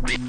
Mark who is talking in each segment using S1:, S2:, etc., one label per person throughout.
S1: There's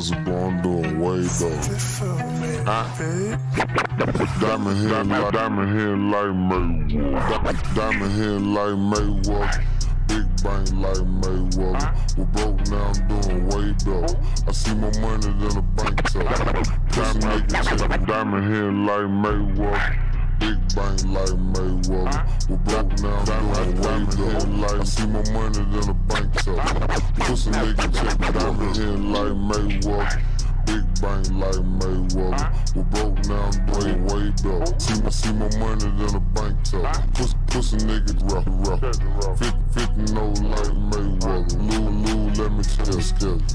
S1: Was born doing way though. Diamond head like diamond head like Mayweather. Diamond head like Mayweather. Big bang like Mayweather. We're broke now, I'm doing way though. I see more money than a bank teller. Diamond head like Mayweather. Big bang like Mayweather. We broke now, I'm doing way though. Like I see more money than a bank teller. Pussy nigga check diamond head like Mayweather. Big bang like Mayweather. We broke now, I'm doing way though. See, I see more money than a bank teller. Pussy, pussy nigga rough, rough. 50, 50 no like Mayweather. Lou, Lou, let me tell skeleton.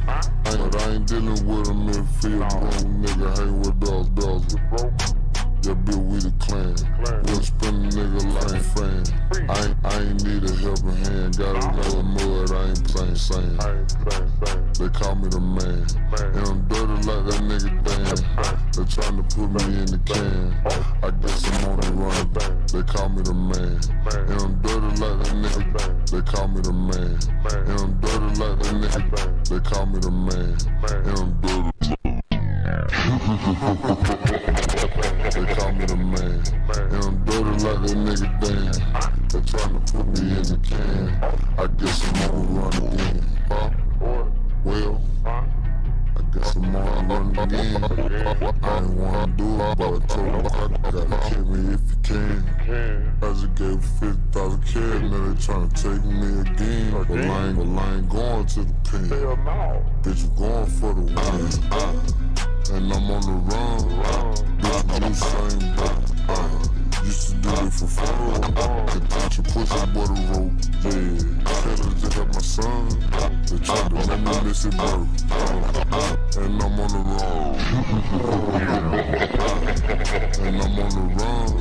S1: But I ain't dealing with them in field grown nigga. Hang with dogs, dogs. Yeah, Bill, we the clan. We'll spin a nigga like fan. I ain't, I ain't need a helping hand. Got another mud, I ain't playing sand. They call me the man. And I'm dirty like that nigga Dan. They trying to put me in the can. I guess I'm on the run. They call me the man. And I'm dirty like that nigga. They call me the man. And I'm dirty like that nigga. They call me the man. And I'm dirty. They call me the man. And I'm dirty like that nigga Dan. They tryna put me in the can. I guess I'm on the run again. Huh? Well, I guess I'm on the run again. I ain't wanna do it, but I told them I gotta kill me if you can. I gave 50,000 cash, now they tryna take me again. But I ain't, but I ain't going to the pen. Bitch, you going for the win. And I'm on the run. You same boat. Uh, used to do it for fun. Could teach a pussy boy the rope. Yeah, better just have my son. They tried to make me miss it, bro. Uh, and I'm on the run. and I'm on the run.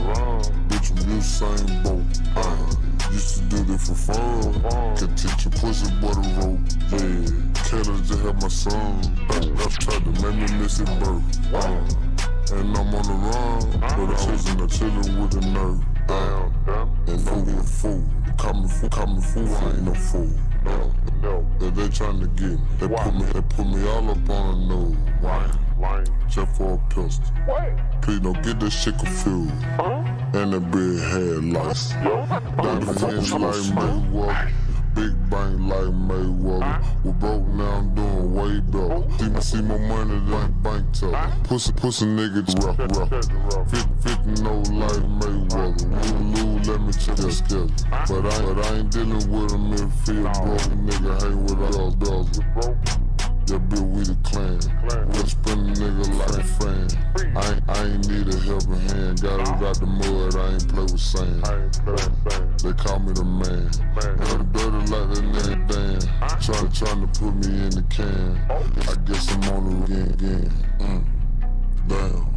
S1: Bitch, I'm Usain Bolt. Uh, used to do it for fun. Could teach a pussy boy the rope. Yeah, better just have my son. That's tried to make me miss it, bro. Uh, and I'm on the run, but I'm chasing the chillin' with a nerve. Uh, and fool a fool. Coming fool, coming fool, I ain't no fool. No, no. They, they trying to get me. They put me, they put me all up on the nose. Why? Why? Just for a pistol. What? Please don't get this shit confused. Huh? And the big headlights. Hands like Mayweather. Big bang like Mayweather. We broke now, I'm doing way better. See, me see my money than bank teller. Pussy, pussy nigga rough, rough. 50, 50 no like Mayweather. Lou, Lou, let me check that schedule. But I, but I ain't dealing with them in field broke. Nigga hang with all dogs. Yeah, Bill, we the clan. We'll spin a nigga like a fan. I ain't, I ain't need a helping hand. Got it out the mud, I ain't play with sand. They call me the man. I'm dirty like that nigga Dan. Tryna, tryna put me in the can. I guess I'm on the again, again. Mm. Damn.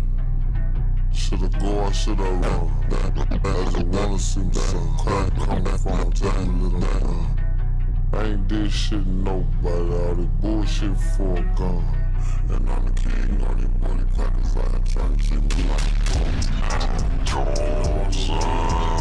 S1: Shoulda go or shoulda run? I just wanna see my son come, come from time, little man. I ain't did shit nobody, all this bullshit for a gun. And I'm the king on these money like I'm trying to keep me like a gun. Johnson.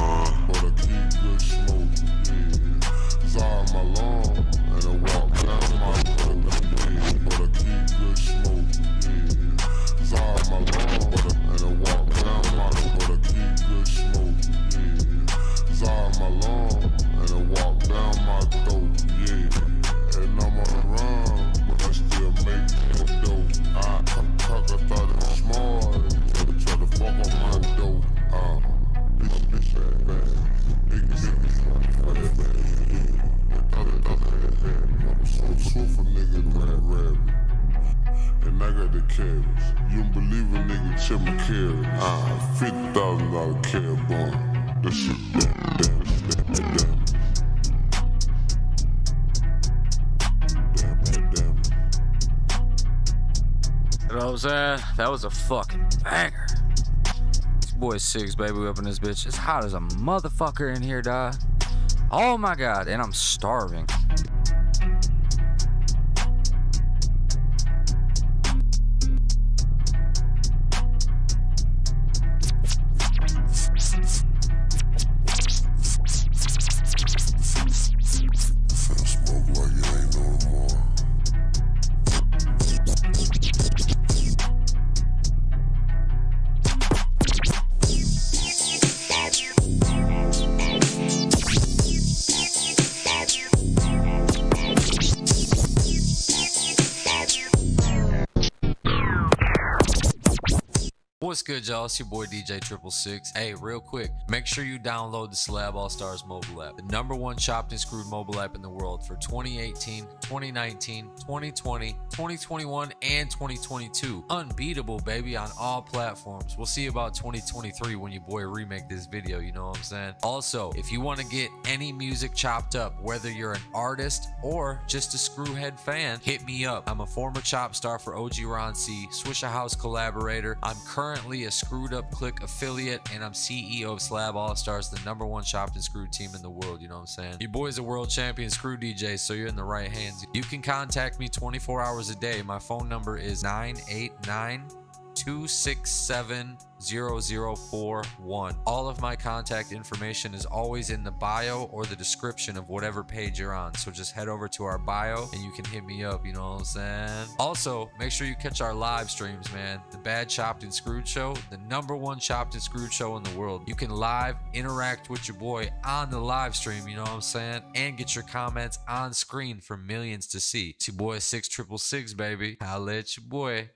S1: The. You don't believe a nigga, check my carriage. Ah, $50,000 cab on. That shit damn.
S2: You know what I'm saying? That was a fucking banger. This boy six, baby, we up in this bitch. It's hot as a motherfucker in here, dog. Oh my god, and I'm starving.
S1: Thanks.
S2: What's good, y'all? It's your boy DJ Triple Six. Hey, real quick, make sure you download the SlabAllStarz mobile app, the number one chopped and screwed mobile app in the world for 2018, 2019, 2020, 2021, and 2022. Unbeatable, baby, on all platforms. We'll see about 2023 when your boy remake this video. You know what I'm saying? Also, if you want to get any music chopped up, whether you're an artist or just a screwhead fan, hit me up. I'm a former chop star for OG Ron C, SwishaHouse collaborator. I'm currently a Screwed Up Click affiliate, and I'm CEO of SlabAllStarz, the number one chopped and screwed team in the world. You know what I'm saying? Your boy's a world champion screw DJ, so you're in the right hands. You can contact me 24 hours a day. My phone number is 989 267 0041. All of my contact information is always in the bio or the description of whatever page you're on. So just head over to our bio and you can hit me up. You know what I'm saying? Also, make sure you catch our live streams, man. The Bad Chopped and Screwed Show, the number one chopped and screwed show in the world. You can live interact with your boy on the live stream, you know what I'm saying? And get your comments on screen for millions to see. It's your boy 6666, baby. I'll let your boy.